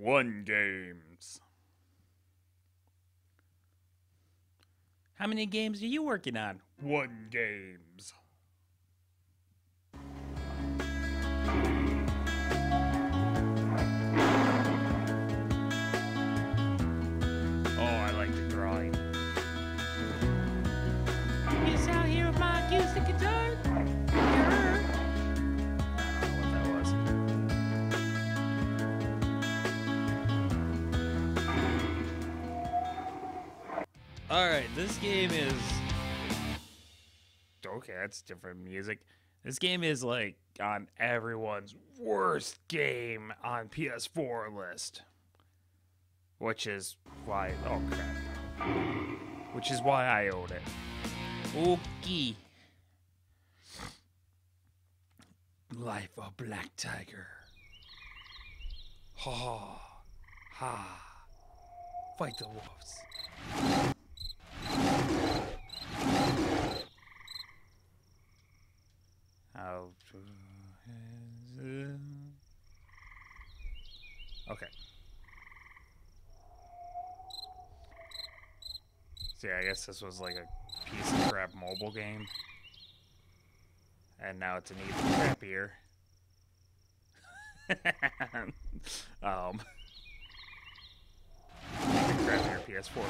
One games. How many games are you working on? One games. Oh, I like the drawing. He's out here with my acoustic guitar. All right, this game is Okay, that's different music. This game is like on everyone's worst game on PS4 list. Which is why oh crap. Which is why I own it. okay. Life of Black Tiger. Ha ha. Fight the wolves. How to Okay. See, I guess this was like a piece of crap mobile game. And now it's an even crappier. um, crappier PS4.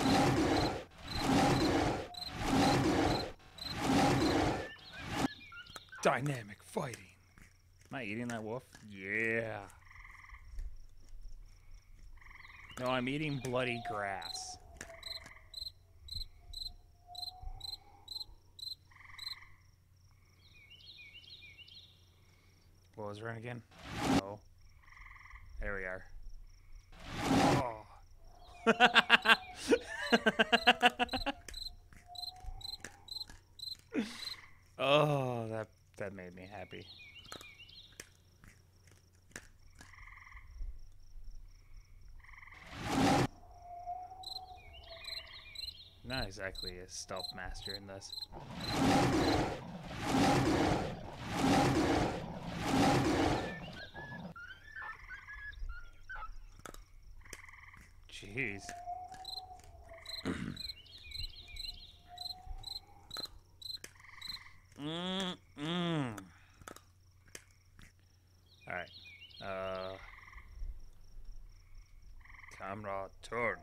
Dynamic fighting. Am I eating that wolf? Yeah. No, I'm eating bloody grass. What was run again? Oh. There we are. Oh. oh, that that made me happy. Not exactly a stealth master in this. Jeez. mm. All right. Uh. Camera turn.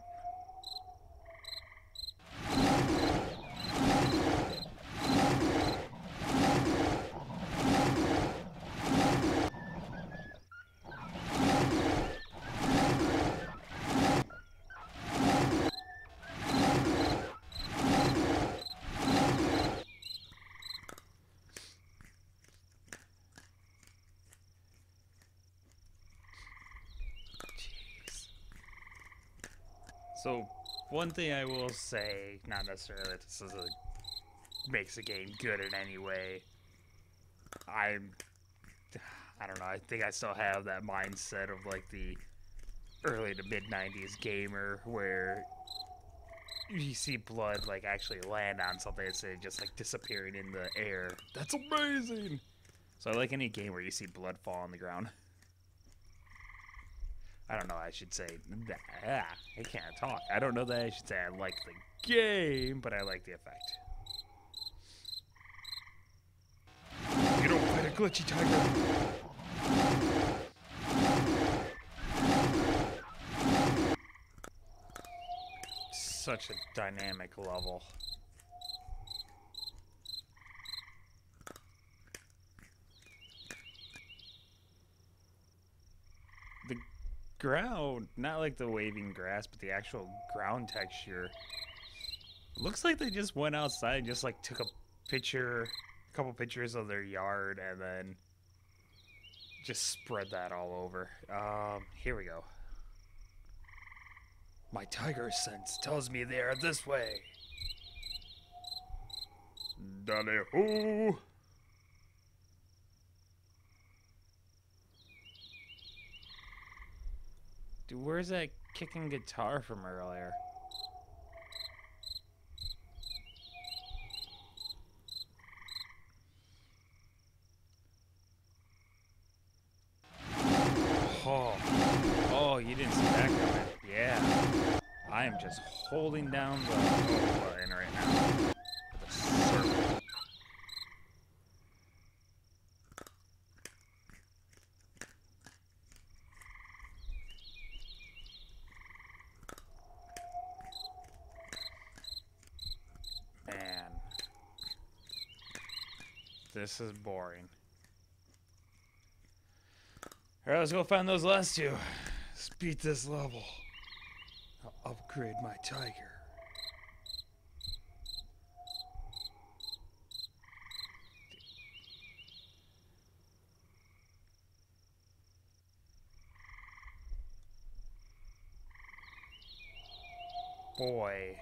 Jeez. So, one thing I will say, not necessarily that this is a, makes the game good in any way. I'm, I don't know. I think I still have that mindset of like the early to mid '90s gamer where you see blood like actually land on something instead of just like disappearing in the air. That's amazing. So I like any game where you see blood fall on the ground. I don't know. I should say, ah, I can't talk. I don't know that I should say I like the game, but I like the effect. You don't fight a glitchy tiger. Such a dynamic level. The ground, not like the waving grass, but the actual ground texture. Looks like they just went outside and just like took a picture, a couple pictures of their yard, and then just spread that all over. Um, here we go. My tiger sense tells me they are this way. Dally ho! Dude, where's that kicking guitar from earlier? Oh, oh, you didn't see that coming. Yeah, I am just holding down the O button right now. The circle. Man. This is boring. Alright, let's go find those last two. Let's beat this level. I'll upgrade my tiger. Boy,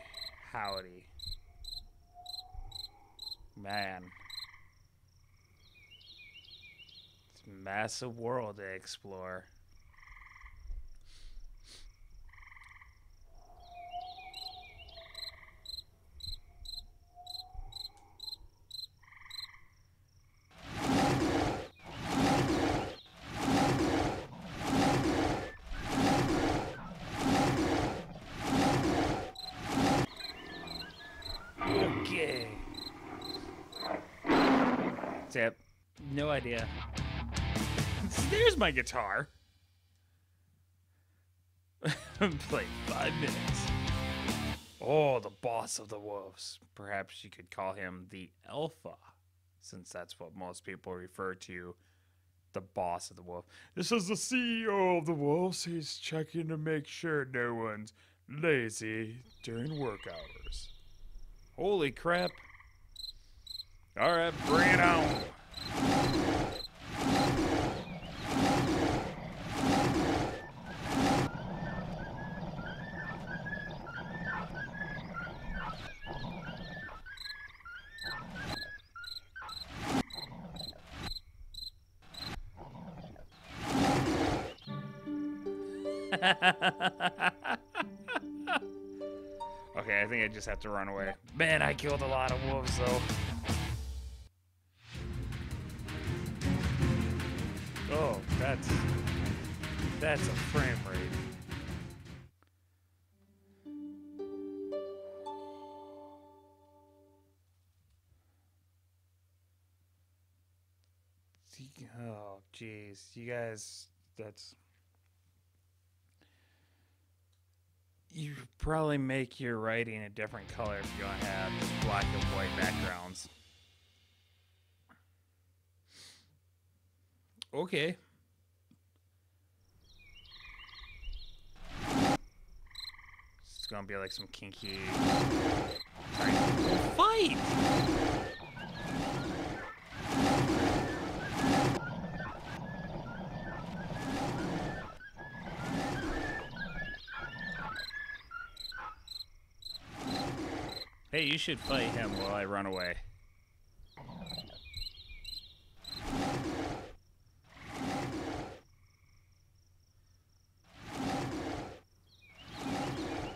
howdy. Man. It's a massive world to explore. Okay. No idea. There's my guitar. Play five minutes. Oh, the boss of the wolves. Perhaps you could call him the Alpha, since that's what most people refer to the boss of the wolf. This is the CEO of the wolves. He's checking to make sure no one's lazy during work hours. Holy crap. All right, bring it on. Just have to run away. Man, I killed a lot of wolves though. Oh, that's that's a frame rate. Oh, jeez, you guys, that's you probably make your writing a different color if you to have just black and white backgrounds. Okay. It's gonna be like some kinky. Fight! Hey, you should fight him while I run away.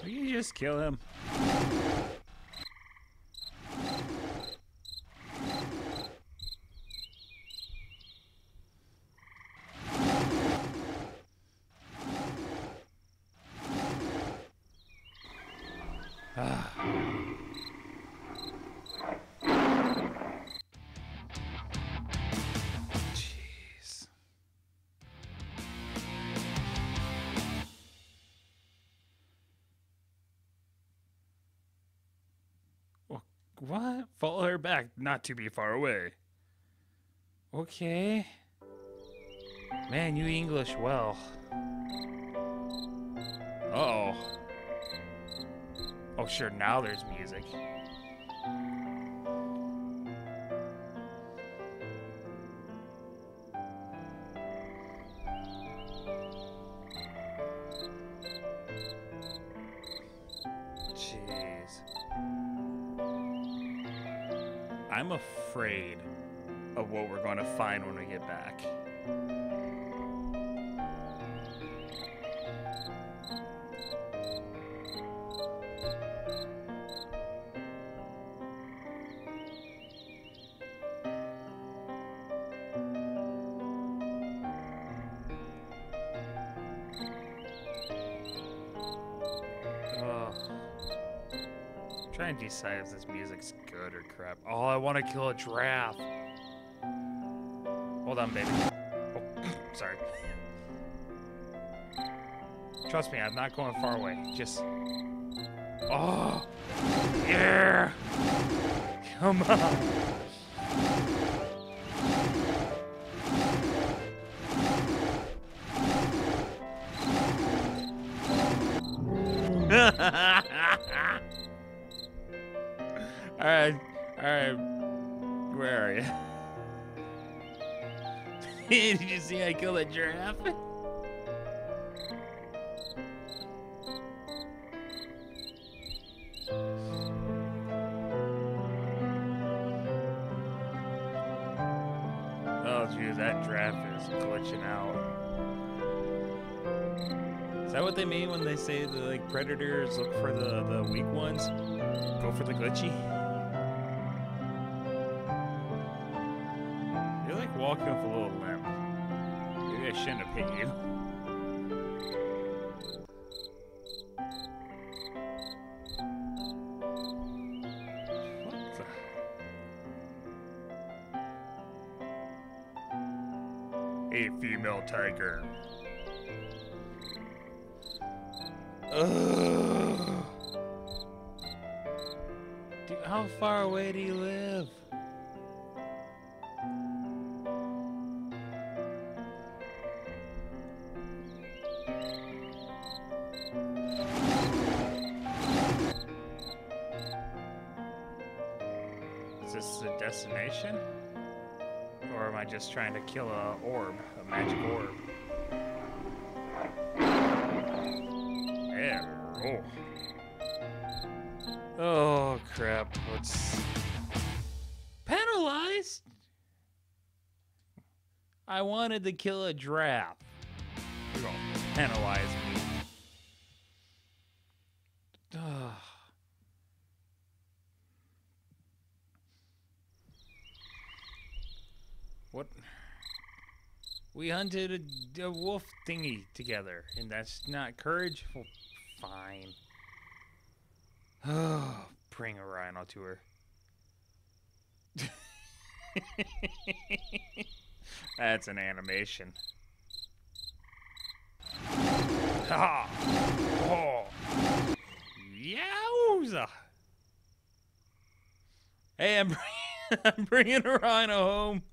Will you just kill him? What? Follow her back, not to be far away. Okay. Man, you English well. Uh oh. Oh, sure, now there's music. Afraid of what we're going to find when we get back. Trying to decide if this music's good or crap. Oh, I want to kill a giraffe. Hold on, baby. Oh, sorry. Trust me, I'm not going far away. Just. Oh! Yeah! Come on! Killed a giraffe? Oh, geez, that giraffe is glitching out. Is that what they mean when they say the like predators look for the, the weak ones? Go for the glitchy? You're like walking with a little limp. Shouldn't have hit you. A female tiger. Ugh. Dude, how far away do you live? This the destination? Or am I just trying to kill a orb, a magic orb? Oh. Oh crap. What's Penalized? I wanted to kill a giraffe. you're gonna penalize me? Ugh. What? We hunted a, a wolf thingy together, and that's not courage. Well, fine. Oh, bring a rhino to her. That's an animation. Ha! Oh! Yowza! Hey, I'm, bring- I'm bringing a rhino home.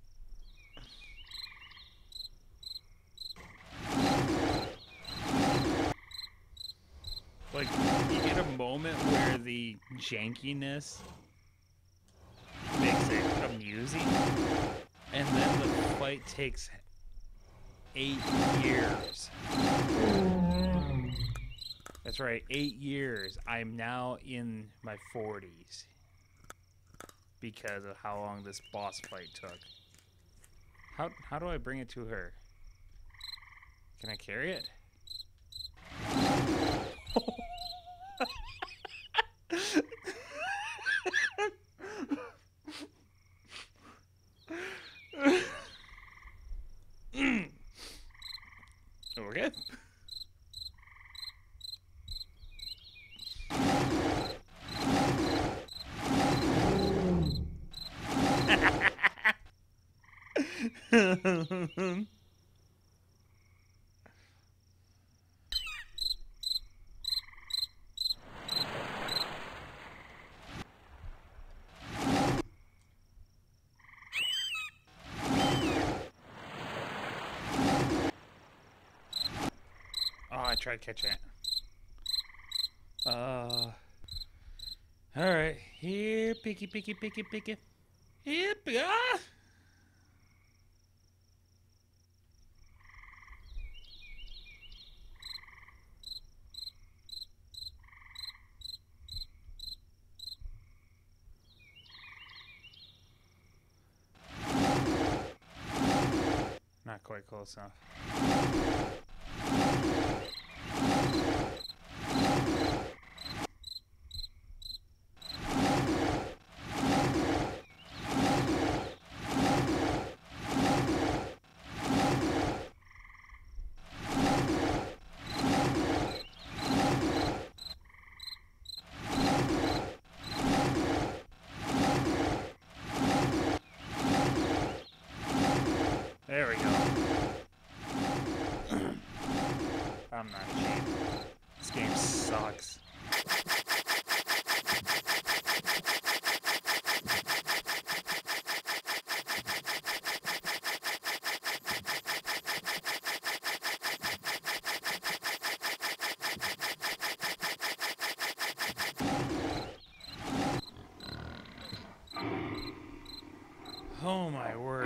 Like, you get a moment where the jankiness makes it amusing, and then the fight takes eight years. That's right, eight years. I'm now in my 40s because of how long this boss fight took. How how do I bring it to her? Can I carry it? Okay. I tried catching it. Uh. Alright. Here, picky, picky, picky, picky. Here, ah! Not quite close enough. I'm not. This game sucks. Oh my word.